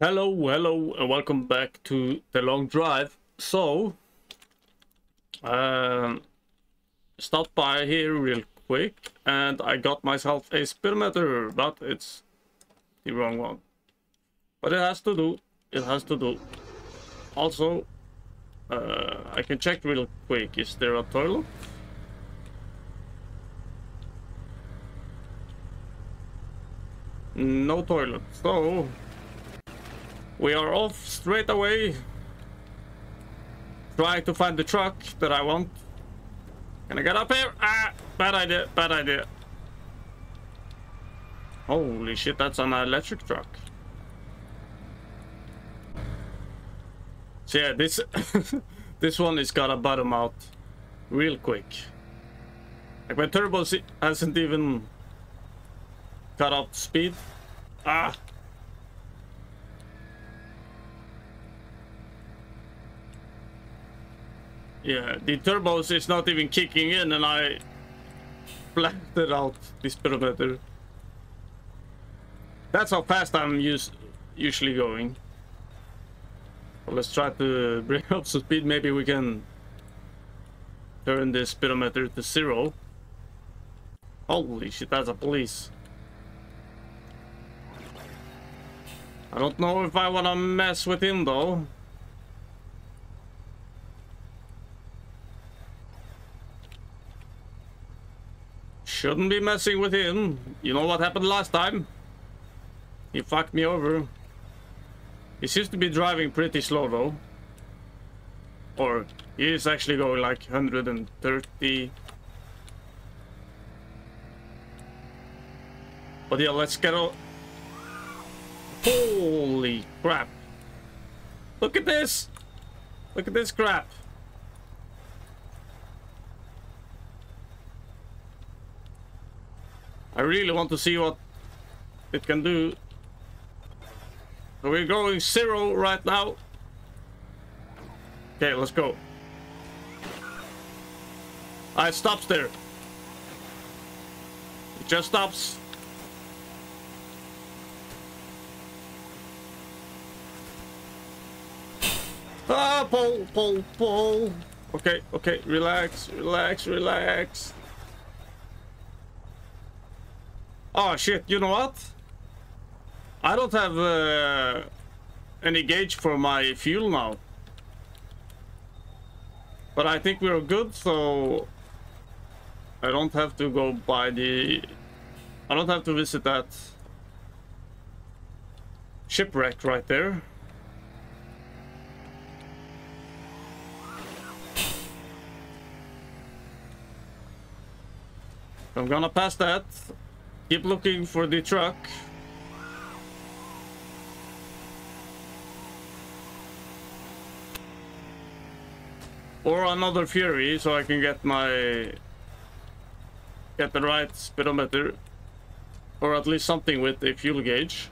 Hello, hello, and welcome back to the long drive. So, um, stopped by here real quick, and I got myself a speedometer, but it's the wrong one. But it has to do. It has to do. Also, uh, I can check real quick. Is there a toilet? No toilet. So, we are off straight away. Try to find the truck that I want. Can I get up here? Ah, bad idea, bad idea. Holy shit, that's an electric truck. So yeah, this this one is gotta bottom out real quick. Like my turbo hasn't even cut up speed. Ah, Yeah, the turbos is not even kicking in and I flattened out the speedometer. That's how fast I'm us usually going. Let's try to bring up some speed. Maybe we can turn the speedometer to zero. Holy shit, that's a police. I don't know if I want to mess with him though. Shouldn't be messing with him. You know what happened last time? He fucked me over. He seems to be driving pretty slow though. Or he is actually going like 130. But yeah, let's get on. Holy crap. Look at this. Look at this crap. I really want to see what it can do. So we're going zero right now. Okay, let's go. Ah, it stops there. It just stops. Ah, pull, pull, pull. Okay, okay, relax, relax, relax. Oh shit, you know what? I don't have uh, any gauge for my fuel now. But I think we're good, so I don't have to go by the... I don't have to visit that shipwreck right there. I'm gonna pass that. Keep looking for the truck. Or another Fury, so I can get my... Get the right speedometer. Or at least something with a fuel gauge.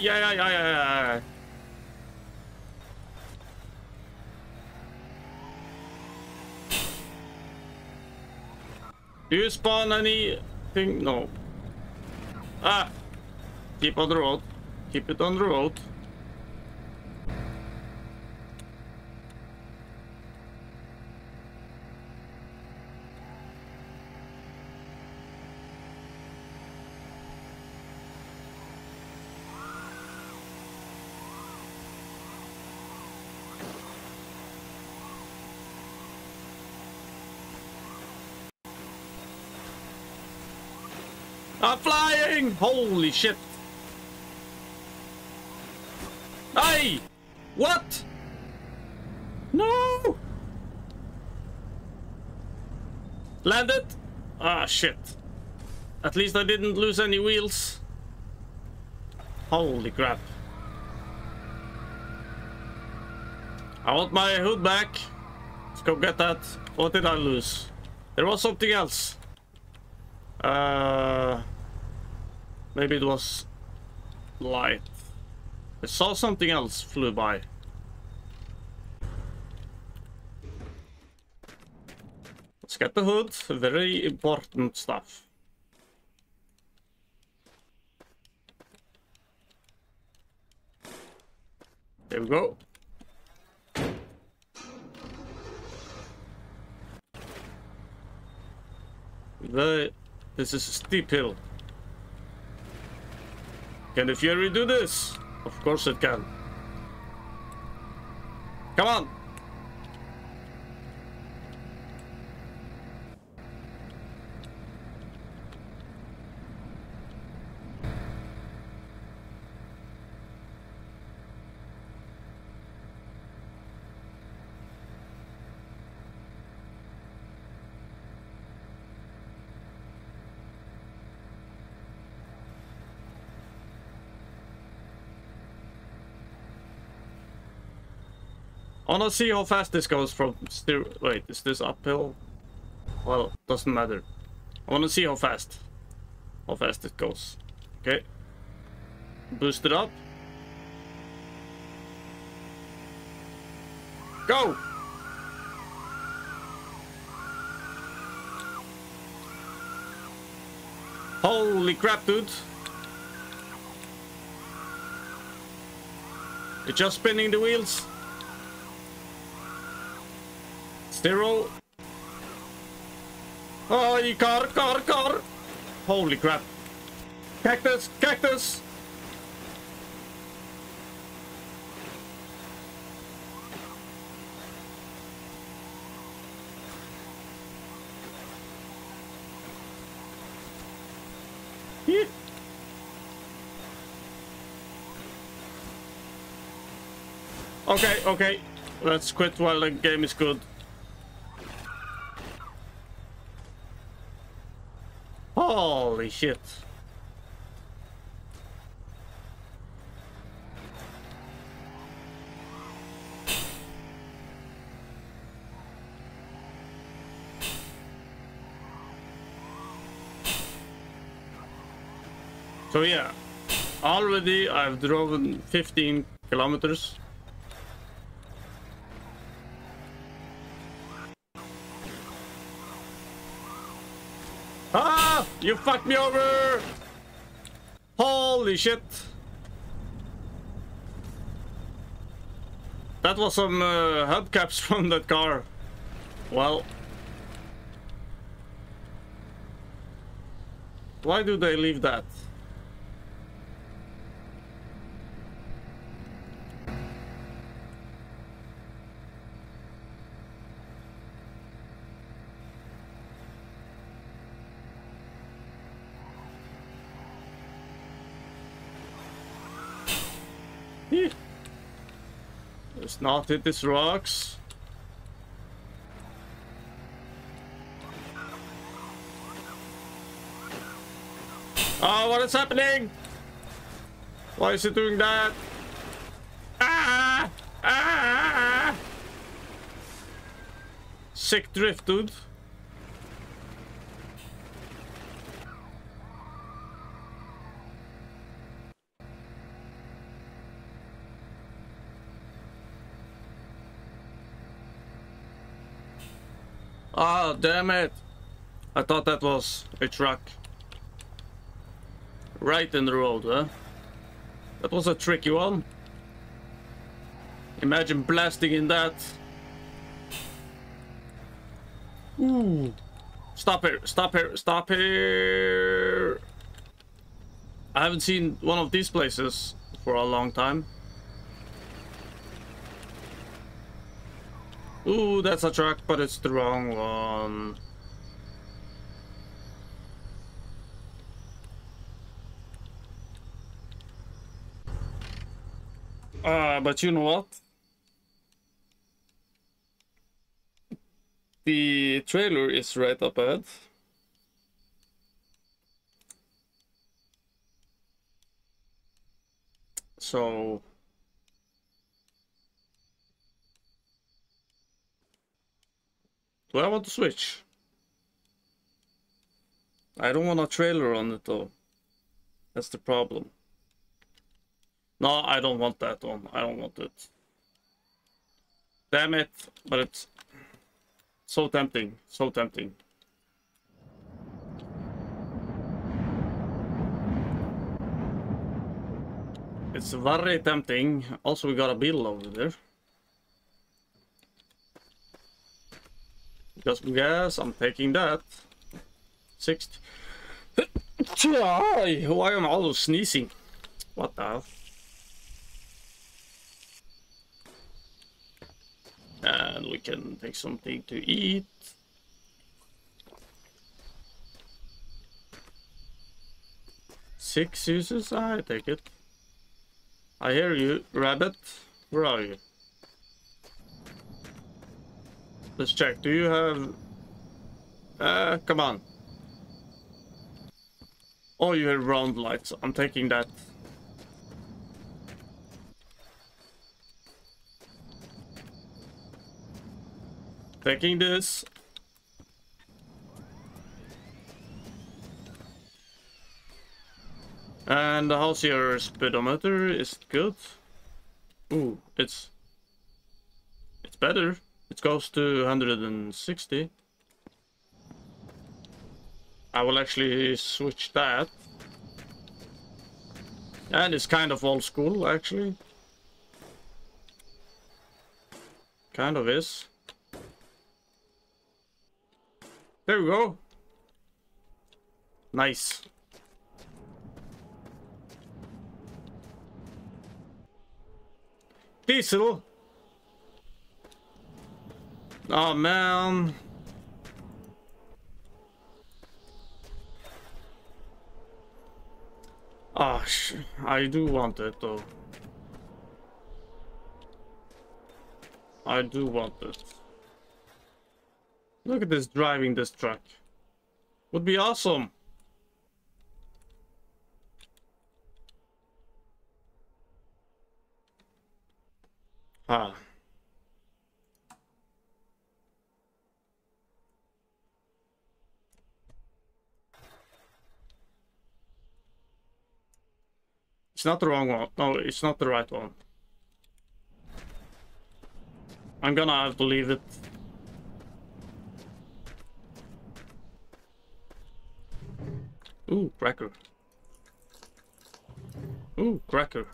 Yeah, yeah, yeah. ay, ay. Do you spawn anything? No. Ah! Keep on the road. Keep it on the road. I'm flying! Holy shit! Hey! What? No! Landed? Ah, shit. At least I didn't lose any wheels. Holy crap. I want my hood back. Let's go get that. What did I lose? There was something else. Uh, maybe it was light. I saw something else flew by. Let's get the hood. Very important stuff. There we go. The, this is a steep hill. Can the Fury do this? Of course it can. Come on! Oh, I wanna see how fast this goes from steer- wait, is this uphill? Well, doesn't matter. I wanna see how fast. How fast it goes. Okay. Boost it up. Go! Holy crap, dude. It's just spinning the wheels. Zero. Oh, car, car, car. Holy crap. Cactus, cactus. Yeah. Okay, okay. Let's quit while the game is good. Holy shit. So yeah, already I've driven 15 kilometers. Ah! You fucked me over! Holy shit! That was some uh, hubcaps from that car. Well. Why do they leave that? Let's not hit these rocks. Oh, what is happening? Why is it doing that? Ah! Ah! Sick drift, dude. Damn it. I thought that was a truck. Right in the road, huh? That was a tricky one. Imagine blasting in that. Ooh. Stop here, stop here, stop here. I haven't seen one of these places for a long time. Ooh, that's a truck, but it's the wrong one. Uh, but you know what? The trailer is right up ahead. So... Do I want to switch? I don't want a trailer on it though. That's the problem. No, I don't want that one. I don't want it. Damn it, but it's so tempting, so tempting. It's very tempting. Also, we got a beetle over there. Just guess I'm taking that. 60. Why am I always sneezing? What the hell? And we can take something to eat. Six uses? I take it. I hear you, rabbit. Where are you? Let's check. Do you have... Uh, come on. Oh, you have round lights. I'm taking that. Taking this. And how's your speedometer? Is good? Ooh, it's... It's better. It goes to 160. I will actually switch that. And it's kind of old school, actually. Kind of is. There we go. Nice. Diesel. Oh man. Oh, I do want it though. I do want it. Look at this driving this truck. Would be awesome. Ah. It's not the wrong one. No, it's not the right one. I'm gonna have to leave it. Ooh, cracker. Ooh, cracker.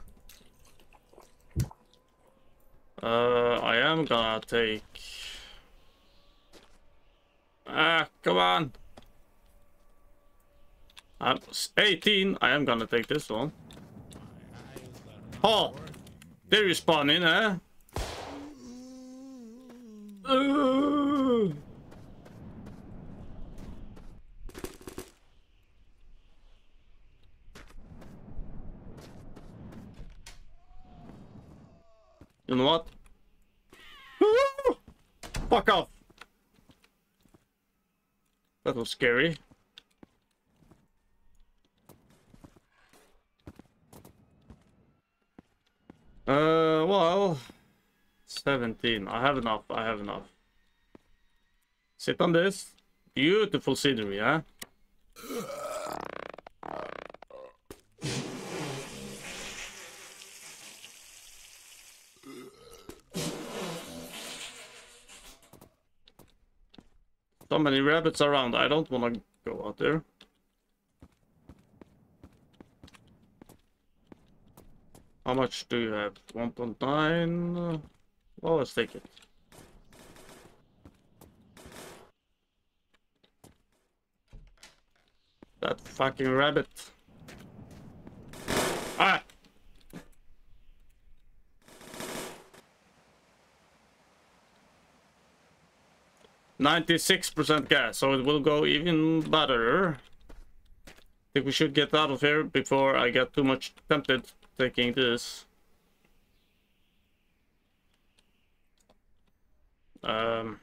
Uh, I am gonna take... Ah, come on! I'm 18, I am gonna take this one. Oh! There you spawn in, eh? Uh. You know what? Fuck off! That was scary. Uh, well, 17. I have enough. I have enough. Sit on this. Beautiful scenery, huh? So many rabbits around. I don't want to go out there. How much do you have? 1.9? Well, let's take it. That fucking rabbit. Ah! 96% gas, so it will go even better. I think we should get out of here before I get too much tempted taking this. Um,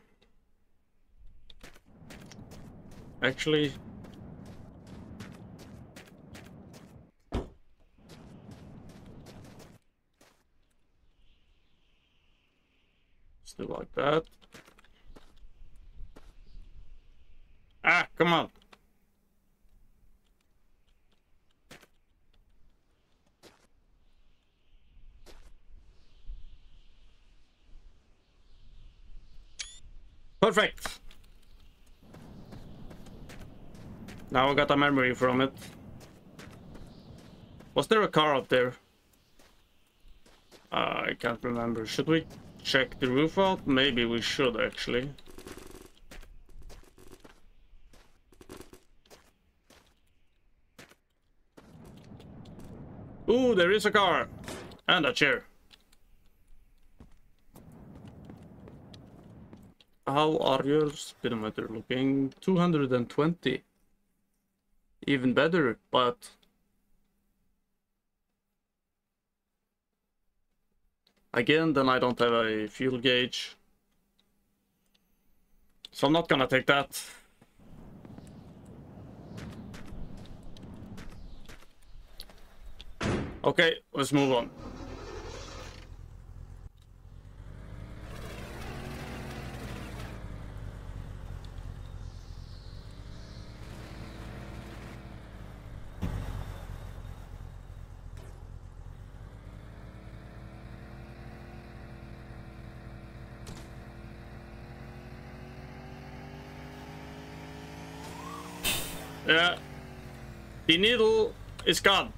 actually, still like that. Ah, come on. Perfect. Now I got a memory from it. Was there a car up there? Uh, I can't remember. Should we check the roof out? Maybe we should actually. Ooh, there is a car. And a chair. How are your speedometer looking? 220. Even better, but... Again, then I don't have a fuel gauge. So I'm not gonna take that. Okay, let's move on. Yeah. The needle is gone.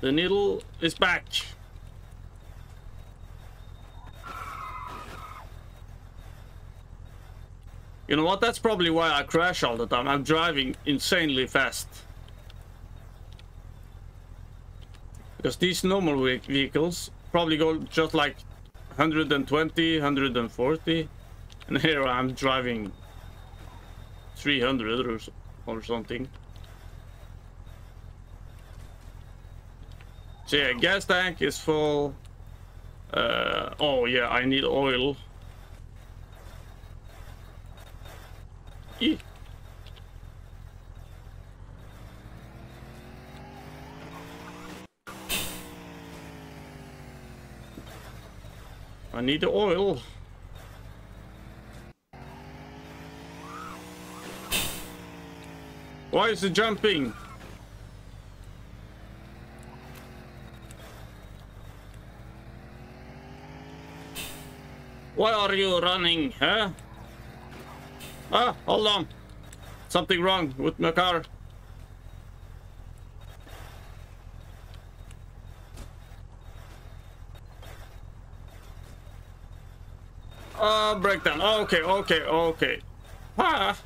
The needle is back. You know what? That's probably why I crash all the time. I'm driving insanely fast. Because these normal vehicles probably go just like 120, 140. And here I'm driving 300 or, or something. So yeah, gas tank is full. Uh, oh yeah, I need oil. Eeh. I need the oil. Why is it jumping? Why are you running, huh? Ah, hold on. Something wrong with my car. Uh, breakdown. Okay, okay, okay. Ah.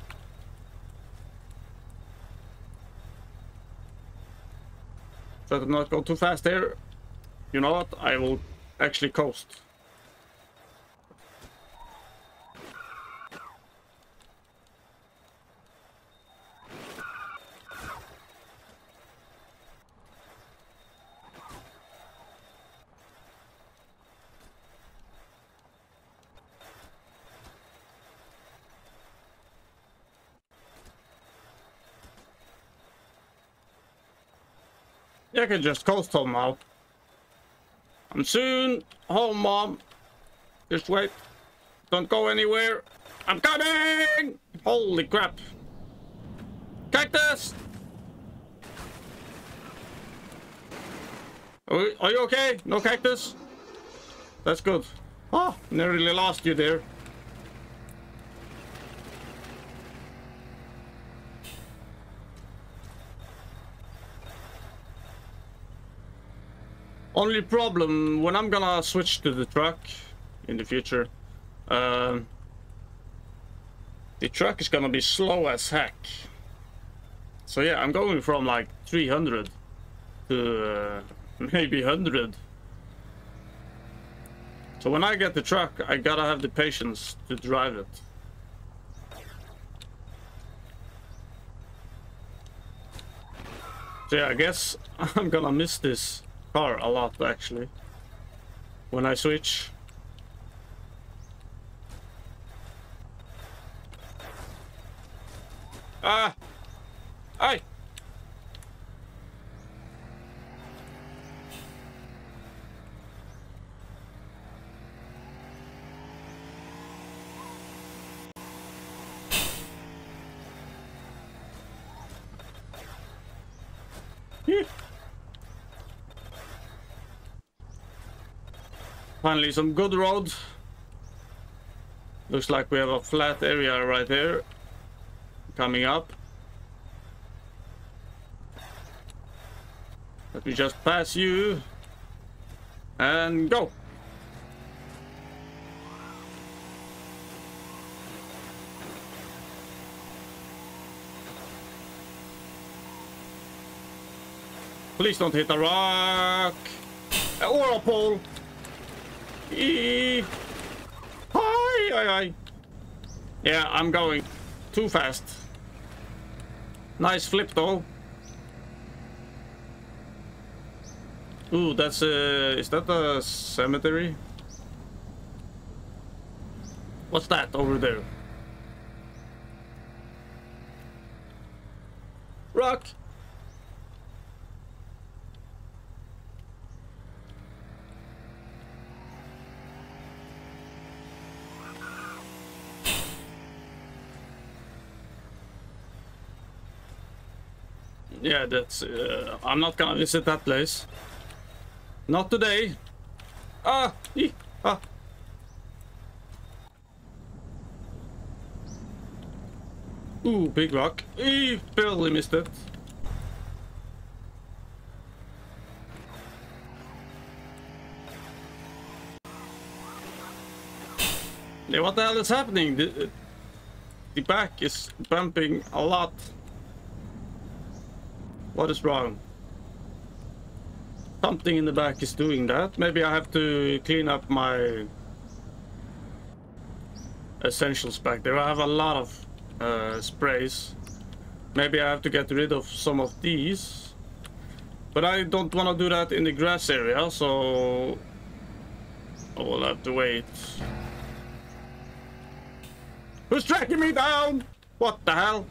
Try to not go too fast there. You know what? I will actually coast. I can just coast home now. I'm soon home, Mom. Just wait. Don't go anywhere. I'm coming! Holy crap. Cactus! Are you okay? No cactus? That's good. Oh, nearly lost you there. Only problem, when I'm gonna switch to the truck in the future, uh, the truck is gonna be slow as heck. So yeah, I'm going from like 300 to uh, maybe 100. So when I get the truck, I gotta have the patience to drive it. So yeah, I guess I'm gonna miss this car a lot actually when I switch. Ah! Hey! Finally, some good road. Looks like we have a flat area right there. Coming up. Let me just pass you. And go. Please don't hit a rock. Or a pole. Hi. Yeah, I'm going too fast. Nice flip though. Ooh, that's a... Is that a cemetery? What's that over there? Rock! Yeah, that's... Uh, I'm not gonna visit that place. Not today. Ah! Ee, ah! Ooh, big rock. Ee, barely missed it. Yeah, what the hell is happening? The, the back is bumping a lot. What is wrong? Something in the back is doing that. Maybe I have to clean up my essentials back there. I have a lot of uh, sprays. Maybe I have to get rid of some of these. But I don't want to do that in the grass area, so I will have to wait. Who's tracking me down? What the hell?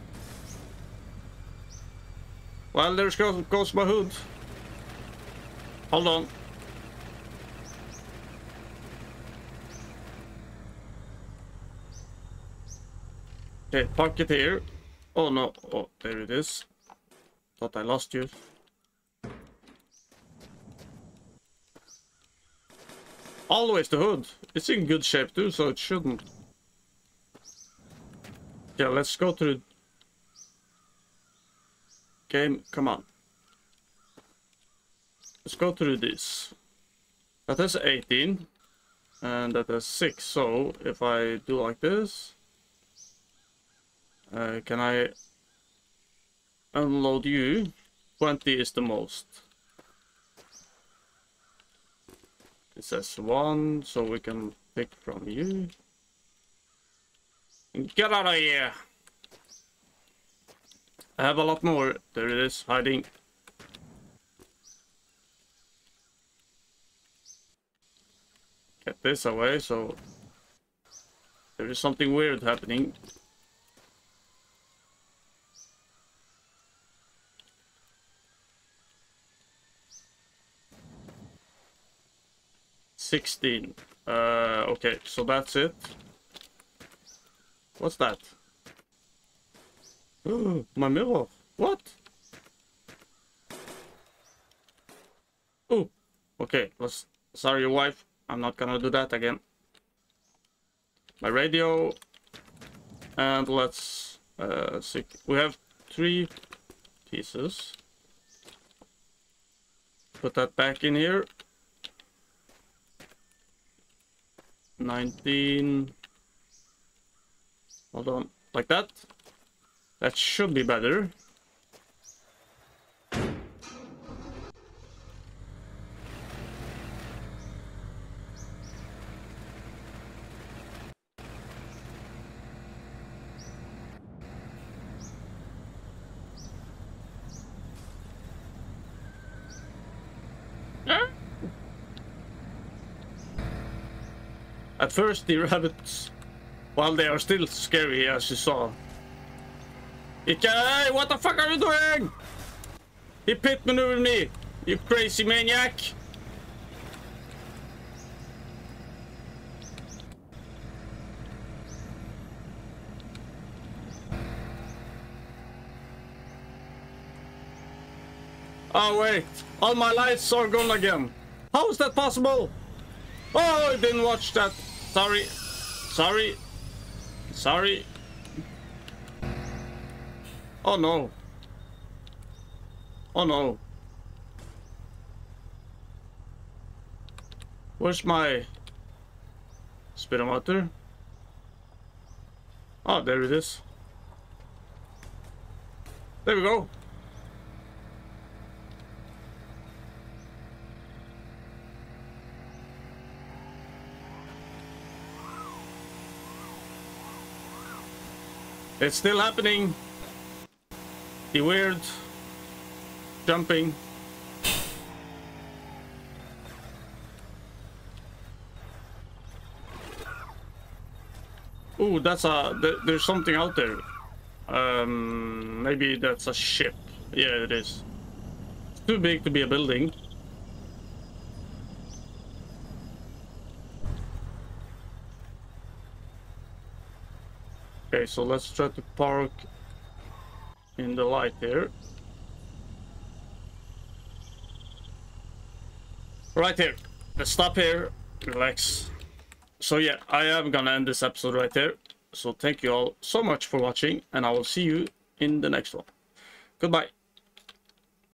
Well, there goes, goes my hood. Hold on. Okay, park it here. Oh no, oh, there it is. Thought I lost you. Always the hood. It's in good shape too, so it shouldn't. Yeah, let's go through Game, come on. Let's go through this. That is 18. And that is 6. So, if I do like this... Uh, can I unload you? 20 is the most. It says 1, so we can pick from you. Get out of here! I have a lot more. There it is, hiding. Get this away, so... There is something weird happening. Sixteen. Uh, okay, so that's it. What's that? My mirror. What? Oh, okay. Let's. Sorry, wife. I'm not gonna do that again. My radio. And let's uh, see. We have three pieces. Put that back in here. 19. Hold on. Like that. That should be better. At first the rabbits, while they are still scary as you saw, Hey, what the fuck are you doing? He pit maneuvered me, you crazy maniac. Oh wait, all my lights are gone again. How is that possible? Oh, I didn't watch that. Sorry. Sorry. Sorry. Oh no. Oh no. Where's my speedometer? Oh, there it is. There we go. It's still happening. The weird jumping. Ooh, that's a. Th there's something out there. Um, maybe that's a ship. Yeah, it is. It's too big to be a building. Okay, so let's try to park in the light here. Right here. Let's stop here. Relax. So yeah, I am gonna end this episode right there. So thank you all so much for watching and I will see you in the next one. Goodbye.